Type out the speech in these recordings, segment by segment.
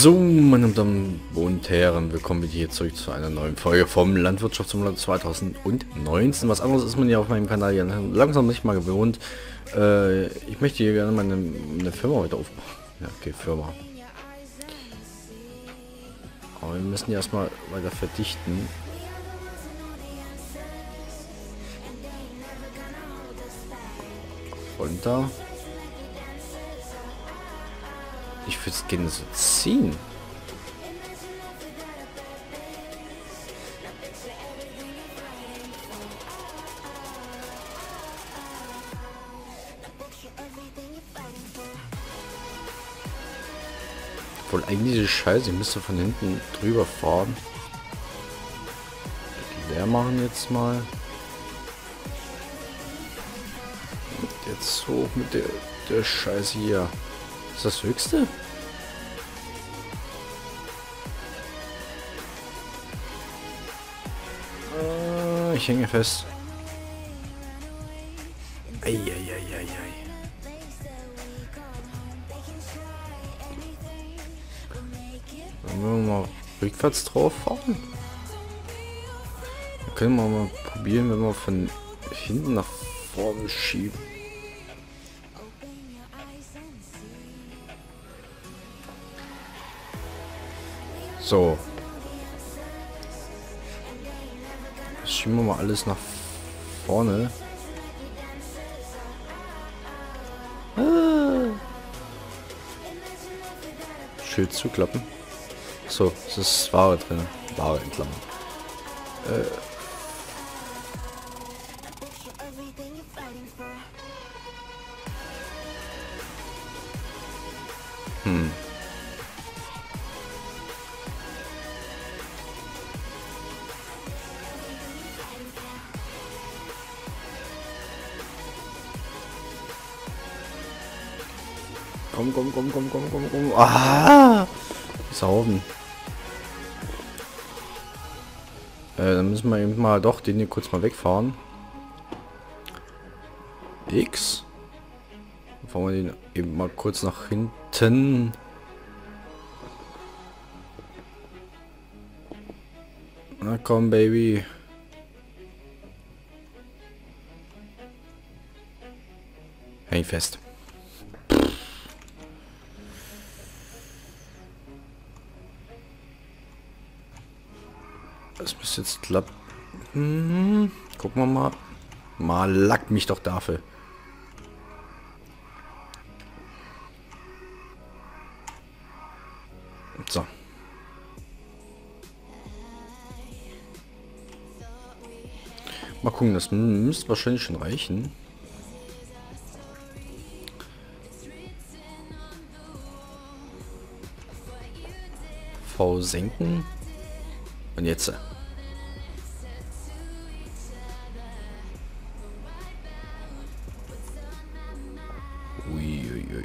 So, meine Damen und Herren, willkommen wieder hier zurück zu einer neuen Folge vom Landwirtschaftssimulator 2019. Was anderes ist man ja auf meinem Kanal ja langsam nicht mal gewohnt. Äh, ich möchte hier gerne meine, meine Firma heute aufbauen. Ja, okay, Firma. Aber wir müssen ja erstmal weiter verdichten. Runter. Ich würde es gerne so ziehen. Wohl eigentlich diese Scheiße, ich müsste von hinten drüber fahren. Leer machen jetzt mal. Jetzt hoch mit der, der Scheiße hier. Ist das höchste? Äh, ich hänge fest. Eieieiei. Wollen wir mal rückwärts drauf fahren? Dann können wir mal probieren, wenn wir von hinten nach vorne schieben. So. Schieben wir mal alles nach vorne. Ah. Schild zuklappen. So, es ist Ware drin. Ware in Klammern. Äh. Komm, komm, komm, komm, komm, komm, komm. Ah! Saufen. Äh, dann müssen wir eben mal doch den hier kurz mal wegfahren. X. Dann fahren wir den eben mal kurz nach hinten. Na komm, Baby. Häng fest. Das müsste jetzt klappen. Hm, gucken wir mal. Mal lack mich doch dafür. So. Mal gucken, das müsste wahrscheinlich schon reichen. V senken. Und jetzt. Uiuiui.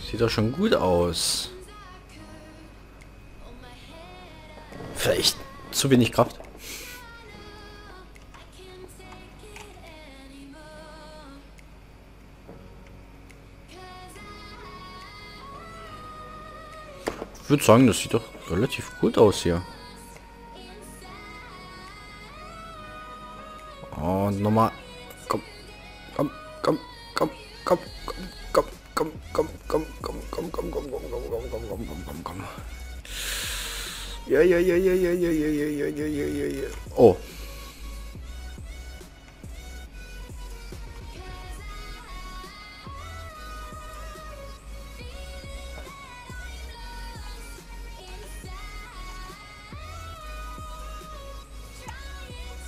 Sieht doch schon gut aus. Vielleicht zu wenig Kraft. Ich würde sagen, das sieht doch relativ gut aus hier. Und nochmal. Komm. Komm, komm, komm, komm, komm, komm, komm, komm, komm, komm, komm, komm, komm, komm, komm, komm, komm, komm, komm, komm, ja, ja, ja, ja, ja, ja, ja, ja, ja, ja, ja, ja. Oh.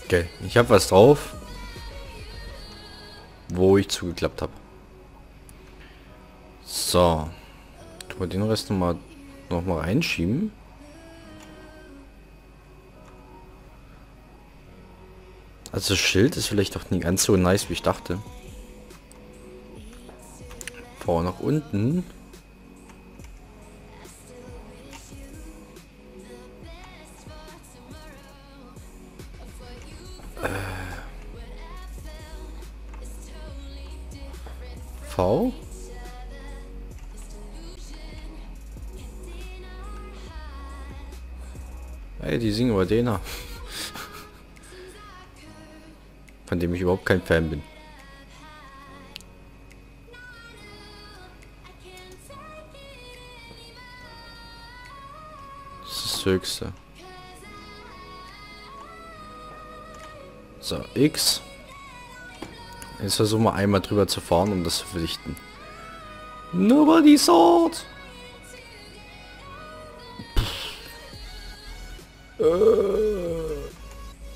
Okay, ich habe was drauf, wo ich zugeklappt habe. So, tun wir den Rest noch mal, noch mal reinschieben. Also Schild ist vielleicht doch nicht ganz so nice, wie ich dachte. Vor nach unten. Die singen über Dena. Von dem ich überhaupt kein Fan bin. Das ist das Höchste. So, X. Jetzt versuchen wir einmal drüber zu fahren, um das zu verdichten. Nobody thought.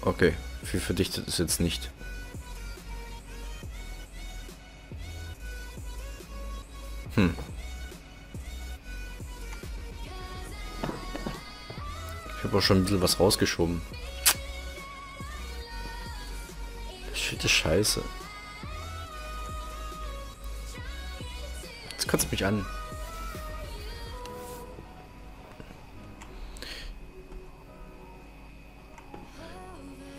Okay, viel verdichtet ist jetzt nicht. Hm. Ich habe auch schon ein bisschen was rausgeschoben. Das scheiße. Jetzt kotzt mich an.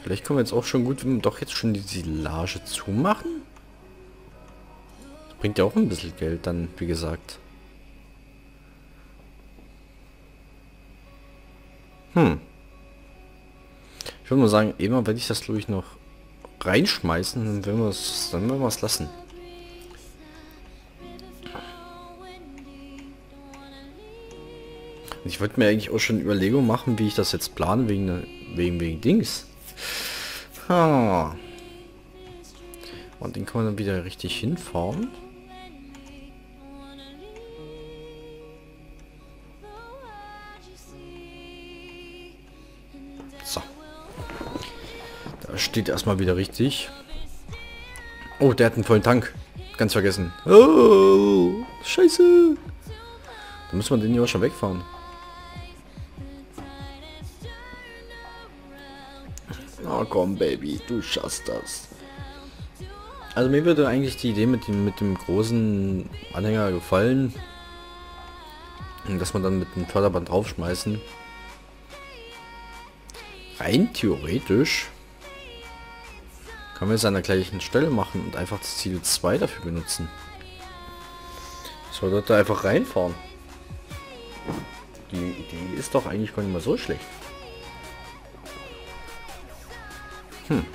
Vielleicht können wir jetzt auch schon gut, wenn doch jetzt schon die Silage zumachen. Das bringt ja auch ein bisschen Geld dann, wie gesagt. Hm. Ich würde mal sagen, immer werde ich das glaube ich noch reinschmeißen, dann werden wir es dann werden lassen. Ich wollte mir eigentlich auch schon Überlegungen machen, wie ich das jetzt plane wegen wegen wegen Dings. Und den kann man dann wieder richtig hinfahren. So. Da steht erstmal wieder richtig. Oh, der hat einen vollen Tank. Ganz vergessen. Oh, scheiße. Da muss man den ja schon wegfahren. Oh komm, Baby, du schaffst das. Also mir würde eigentlich die Idee mit dem, mit dem großen Anhänger gefallen. Dass man dann mit dem Förderband draufschmeißen. Rein theoretisch kann man es an der gleichen Stelle machen und einfach das Ziel 2 dafür benutzen. So, dort einfach reinfahren. Die Idee ist doch eigentlich gar nicht mal so schlecht. Hm.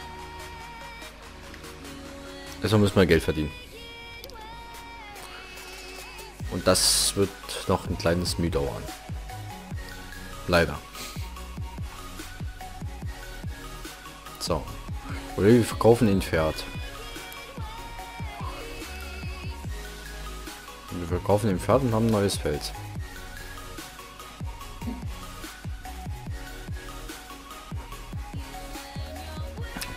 Deshalb müssen wir Geld verdienen. Und das wird noch ein kleines Mühe dauern. Leider. So. Oder wir verkaufen den Pferd. Wir verkaufen den Pferd und haben ein neues Feld.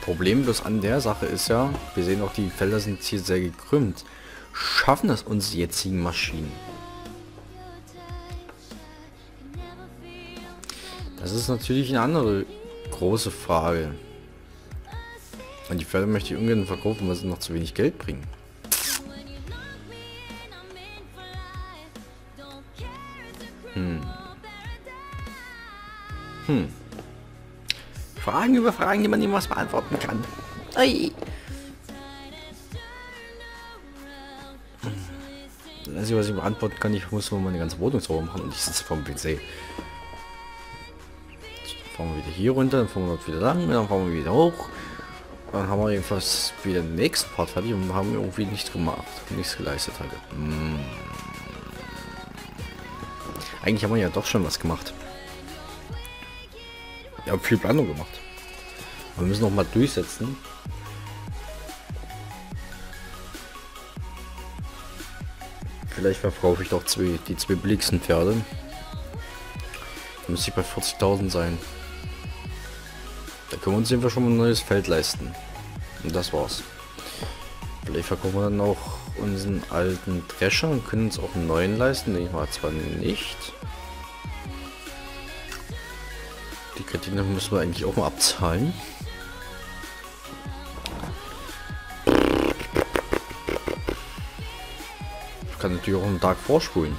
Problem bloß an der Sache ist ja, wir sehen auch, die Felder sind hier sehr gekrümmt. Schaffen es unsere jetzigen Maschinen? Das ist natürlich eine andere große Frage. Und die Felder möchte ich ungern verkaufen, weil sie noch zu wenig Geld bringen. Hm. Hm. Fragen über Fragen, die man niemals beantworten kann. Ui. Das Einzige, was ich beantworten kann, ich muss mal meine ganze Wohnung sauber machen und ich sitze vom PC. So, fahren wir wieder hier runter, dann fahren wir dort wieder lang, dann fahren wir wieder hoch. Dann haben wir jedenfalls wieder den nächsten Part fertig und haben irgendwie nichts gemacht, nichts geleistet heute. Hm. Eigentlich haben wir ja doch schon was gemacht. Wir haben viel Planung gemacht. Wir müssen noch mal durchsetzen. Vielleicht verkaufe ich doch zwei, die zwei billigsten Pferde. Da müsste ich bei 40.000 sein. Da können wir uns jedenfalls schon mal ein neues Feld leisten. Und das war's. Vielleicht verkaufen wir dann auch unseren alten Drescher und können uns auch einen neuen leisten. Den ich mal zwar nicht. Kredite müssen wir eigentlich auch mal abzahlen. Ich kann natürlich auch einen Tag vorspulen.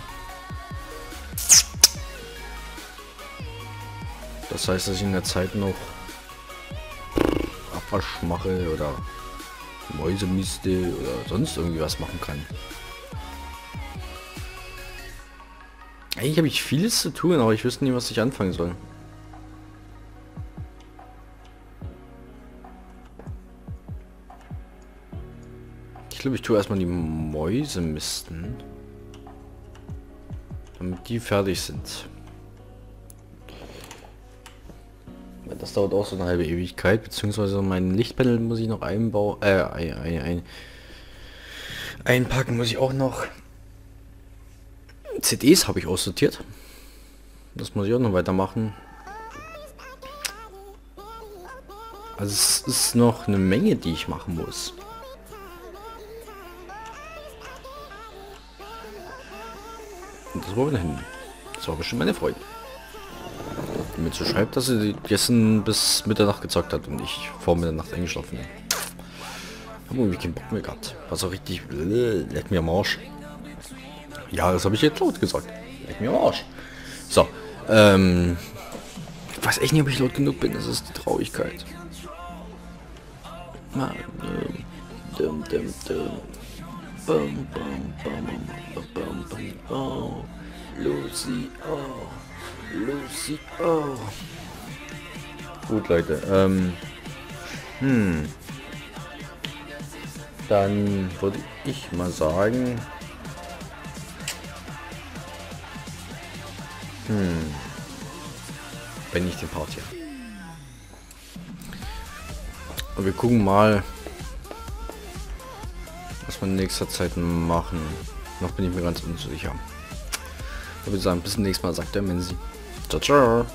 Das heißt, dass ich in der Zeit noch Abwasch mache oder Mäusemiste oder sonst irgendwie was machen kann. Eigentlich habe ich vieles zu tun, aber ich wüsste nie, was ich anfangen soll. Glaube, ich tue erstmal die Mäuse misten. Damit die fertig sind. Das dauert auch so eine halbe Ewigkeit, beziehungsweise mein Lichtpanel muss ich noch einbauen, äh, ein, ein, ein, einpacken muss ich auch noch. CDs habe ich aussortiert. Das muss ich auch noch weitermachen. Also es ist noch eine Menge, die ich machen muss. Und das wollen wir hin. Das war bestimmt meine Freundin. Die mir zu schreibt, dass sie gestern bis Mitternacht gezockt hat und ich vor Mitternacht eingeschlafen bin. Haben irgendwie keinen Bock mehr gehabt. Was auch richtig... Leck mir am Arsch. Ja, das habe ich jetzt laut gesagt. Leck mir am Arsch. So. Ähm... Ich weiß echt nicht, ob ich laut genug bin. Das ist die Traurigkeit. Mann, dum, dum, dum. Bum, bum, bum, bum, bum, bum, oh. Lucy, oh. Lucy, oh. Gut, Leute. Ähm, hm. Dann würde ich mal sagen... Hm. Wenn ich den Part hier. Und wir gucken mal, was wir in nächster Zeit machen. Noch bin ich mir ganz unsicher. Ich würde sagen, bis zum nächsten Mal, sagt der Menzi. Ciao, ciao.